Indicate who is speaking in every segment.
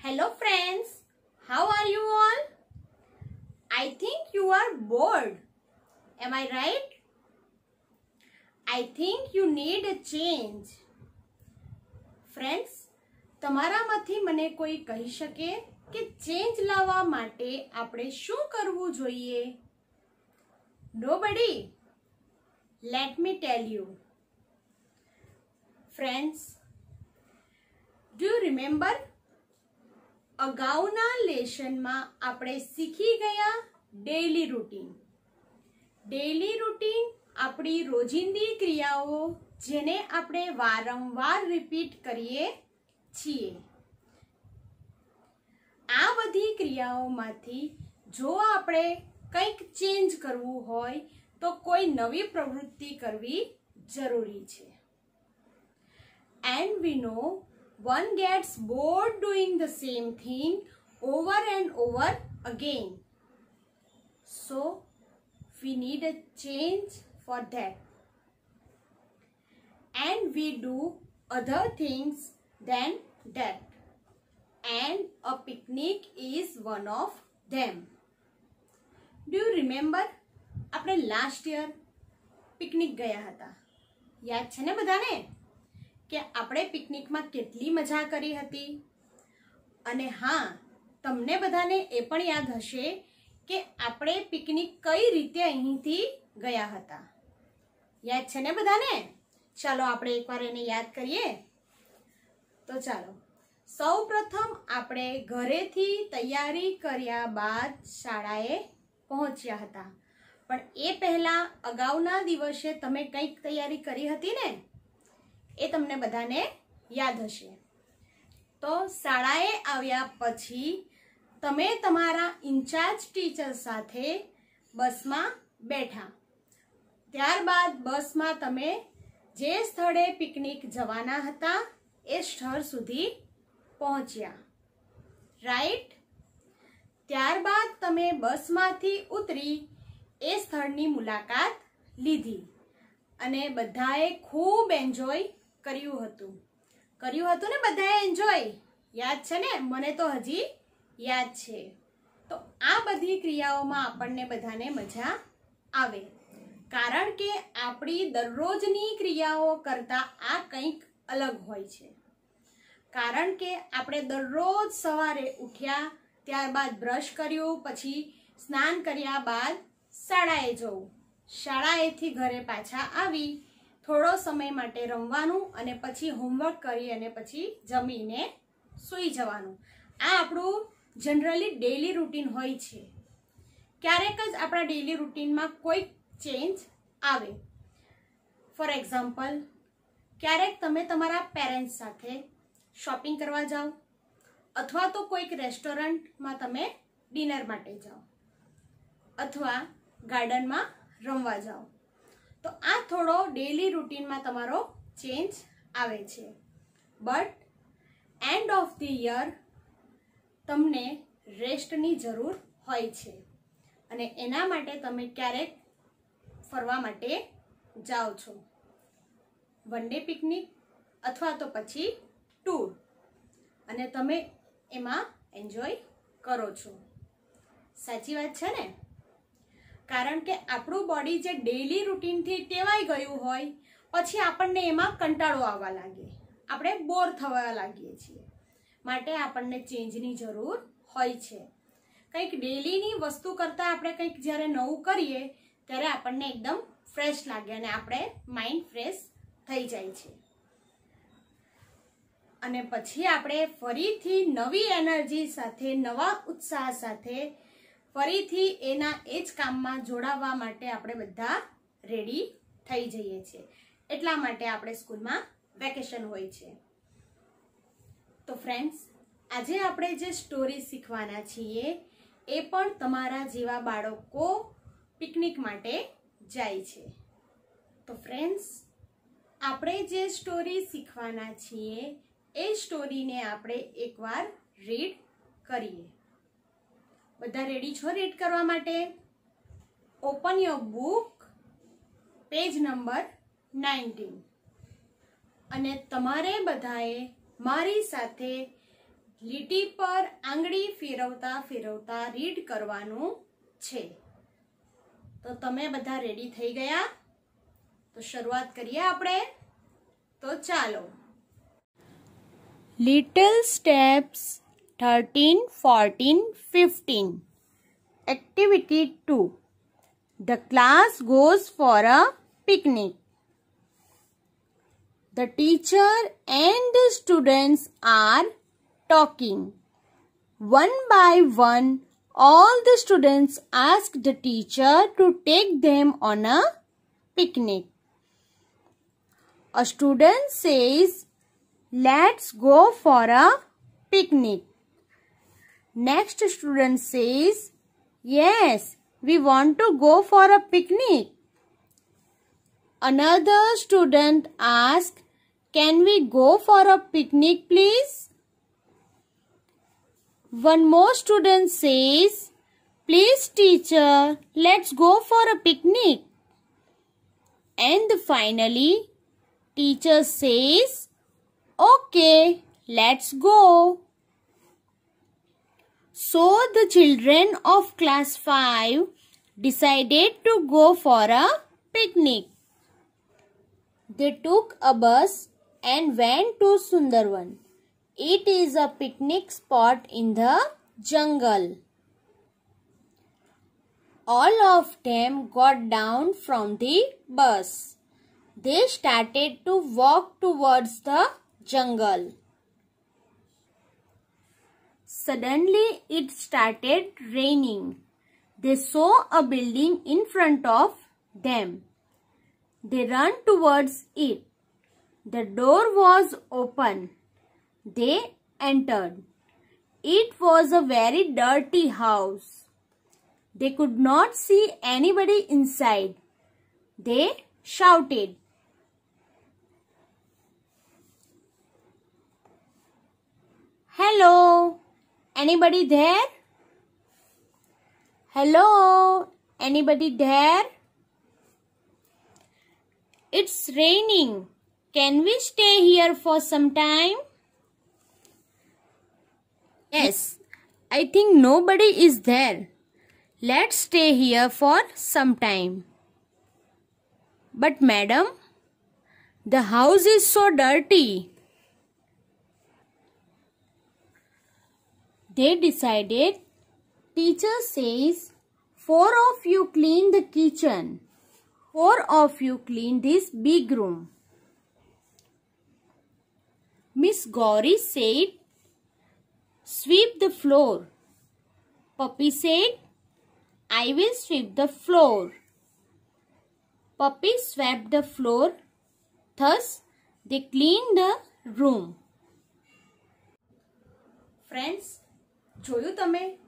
Speaker 1: Hello friends, how are you all? I think you are bored. Am I right? I think you need a change. Friends તમારામાંથી મને કોઈ કહી શકે કે change લાવવા માટે આપણે શું કરવું જોઈએ nobody let me tell you friends do you remember અગાઉના લેશનમાં આપણે શીખી ગયા ડેઈલી રૂટીન. ડેઈલી રૂટીન આપણી રોજિંદી ક્રિયાઓ જેને આપણે વારંવાર રિપીટ કરીએ છીએ. આ બધી ક્રિયાઓમાંથી જો આપણે કંઈક ચેન્જ કરવું હોય તો કોઈ નવી પ્રવૃત્તિ કરવી જરૂરી છે. And we no one gets bored doing the same thing over and over again. So, we need a change for that. And we do other things than that. And a picnic is one of them. Do you remember? આપણે last year picnic ગયા હતા યાદ છે ને બધાને કે આપણે પિકનિકમાં કેટલી મજા કરી હતી? અને હા, તમને બધાને એ પણ યાદ હશે કે આપણે પિકનિક કઈ રીતે અહીંથી ગયા હતા. યાદ છે ને બધાને? ચાલો આપણે એકવાર એને યાદ કરીએ. તો ચાલો. સૌ પ્રથમ આપણે ઘરેથી તૈયારી કર્યા બાદ શાળાએ પહોંચ્યા હતા. પણ એ પહેલાં અગાઉના દિવસે તમે કંઈક તૈયારી કરી હતી ને? એ તમને બધાને યાદ હશે. તો શાળાએ આવ્યા પછી તમે તમારા ઇન્ચાર્જ ટીચર સાથે બસમાં બેઠા. ત્યારબાદ બસમાં તમે જે સ્થળે પિકનિક જવાના હતા એ સ્થળ સુધી પહોંચ્યા. રાઈટ? ત્યારબાદ તમે બસમાંથી ઉતરી એ સ્થળની મુલાકાત લીધી. અને બધાએ ખૂબ એન્જોય કર્યું હતું. કર્યું હતું ને બધાએ એન્જોય યાદ છે ને? મને તો હજી યાદ છે. તો આ બધી ક્રિયાઓમાં આપણને બધાને મજા આવે. કારણ કે આપણી દરરોજની ક્રિયાઓ કરતાં આ કંઈક અલગ હોય છે. કારણ કે આપણે દરરોજ સવારે ઉઠ્યા, ત્યારબાદ બ્રશ કર્યું, પછી સ્નાન કર્યા બાદ શાળાએ જવું. શાળાએથી ઘરે પાછા આવી થોડો સમય માટે રમવાનું અને પછી હોમવર્ક કરી અને પછી જમીને સૂઈ જવાનું. આ આપણું જનરલી ડેઇલી રૂટીન હોય છે. ક્યારેક જ આપણા ડેઇલી રૂટીનમાં કોઈક ચેન્જ આવે. ફોર એક્ઝામ્પલ ક્યારેક તમે તમારા પેરેન્ટ્સ સાથે શોપિંગ કરવા જાઓ અથવા તો કોઈક રેસ્ટોરન્ટમાં તમે ડિનર માટે જાઓ અથવા ગાર્ડનમાં રમવા જાઓ. તો આ થોડો ડેલી રૂટીનમાં તમારો ચેન્જ આવે છે. But end of the year તમને રેસ્ટની જરૂર હોય છે. અને એના માટે તમે ક્યારેક ફરવા માટે જાઓ છો. વન ડે પિકનિક અથવા તો પછી ટૂર અને તમે એમાં એન્જોય કરો છો. સાચી વાત છે ને? કારણ કે આપણું બોડી જે ડેઈલી રૂટીનથી ટેવાઈ ગયું હોય, પછી આપણને એમાં કંટાળો આવવા લાગે. આપણે બોર થવા લાગીએ છીએ. માટે આપણને ચેન્જની જરૂર હોય છે. કંઈક ડેલીની વસ્તુ કરતાં આપણે કંઈક જ્યારે નવું કરીએ, ત્યારે આપણને એકદમ ફ્રેશ લાગે અને આપણે માઇન્ડ ફ્રેશ થઈ જાય છે. અને પછી આપણે ફરીથી નવી એનર્જી સાથે, નવા ઉત્સાહ સાથે ફરીથી એના એ જ કામમાં જોડાવા માટે આપણે બધા રેડી થઈ જઈએ છીએ. એટલા માટે આપણે સ્કૂલમાં વેકેશન હોય છે. તો ફ્રેન્ડ્સ આજે આપણે જે સ્ટોરી શીખવાના છીએ, એ પણ તમારા જેવા બાળકો પિકનિક માટે જાય છે. તો ફ્રેન્ડ્સ આપણે જે સ્ટોરી શીખવાના છીએ, એ સ્ટોરીને આપણે એકવાર રીડ કરીએ. બધા રેડી છો રીડ કરવા માટે? Open your book page number nineteen અને તમારે બધાએ મારી સાથે લીટી પર આંગળી ફેરવતા ફેરવતા રીડ કરવાનું છે. તો તમે બધા રેડી થઈ ગયા? તો શરૂઆત કરીએ આપણે? તો ચાલો. Little steps 13, 14, 15. Activity 2. The class goes for a picnic. The teacher and the students are talking. One by one, all the students ask the teacher to take them on a picnic. A student says, let's go for a picnic. Next student says, Yes, we want to go for a picnic. Another student asks, Can we go for a picnic, please? One more student says, Please, teacher, let's go for a picnic. And finally, teacher says, Okay, let's go. So the children of class 5 decided to go for a picnic. They took a bus and went to Sundarvan. It is a picnic spot in the jungle. All of them got down from the bus. They started to walk towards the jungle. Suddenly it started raining. They saw a building in front of them. They ran towards it. The door was open. They entered. It was a very dirty house. They could not see anybody inside. They shouted. Hello, anybody there? Hello, anybody there? It's raining. Can we stay here for some time? Yes, I think nobody is there. Let's stay here for some time. But madam, the house is so dirty. They decided, teacher says, four of you clean the kitchen. Four of you clean this big room. Miss Gauri said, sweep the floor. Puppy said, I will sweep the floor. Puppy swept the floor. Thus, they cleaned the room. Friends, જોયું તમે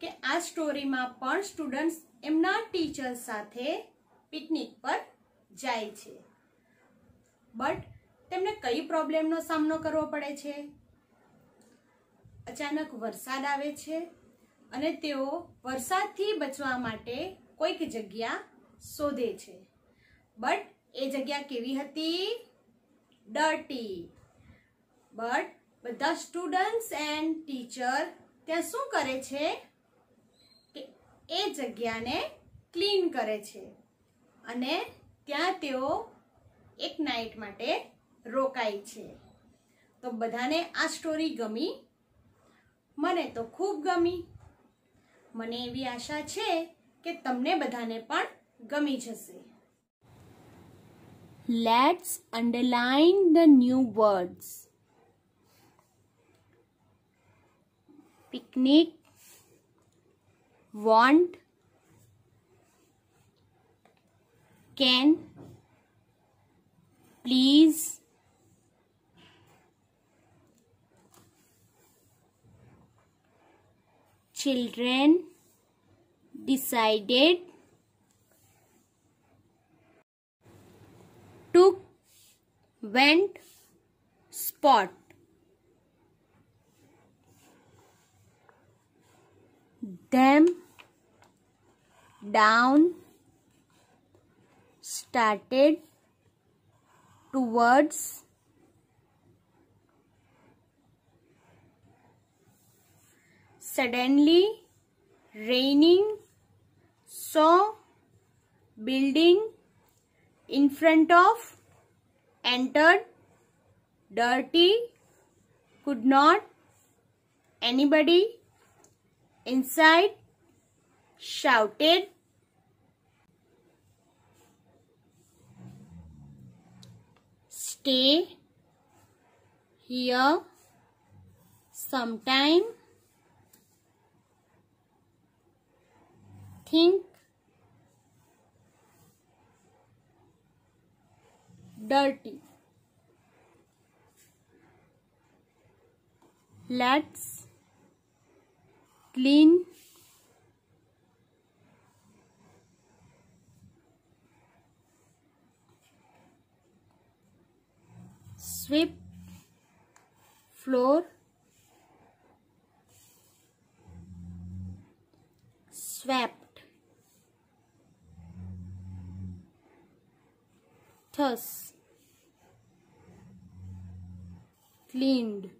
Speaker 1: કે આ સ્ટોરીમાં પણ students એમના teacher સાથે picnic પર જાય છે. બટ તેમને કઈ પ્રોબ્લેમનો સામનો કરવો પડે છે? અચાનક વરસાદ આવે છે અને તેઓ વરસાદથી બચવા માટે કોઈક જગ્યા શોધે છે. બટ એ જગ્યા કેવી હતી? ડર્ટી. બટ બધા સ્ટુડન્ટ્સ એન્ડ ટીચર ત્યાં શું કરે છે? કે એ જગ્યાને ક્લીન કરે છે. અને ત્યાં તેઓ એક નાઇટ માટે રોકાય છે. તો બધાને આ સ્ટોરી ગમી? મને તો ખૂબ ગમી. મને એવી આશા છે કે તમને બધાને પણ ગમી જશે. Let's underline the new words picnic want can please children decided took went spot them down started towards suddenly raining so building in front of entered dirty could not anybody inside shouted. Stay here sometime. Think dirty. Let's clean sweep floor swept thus cleaned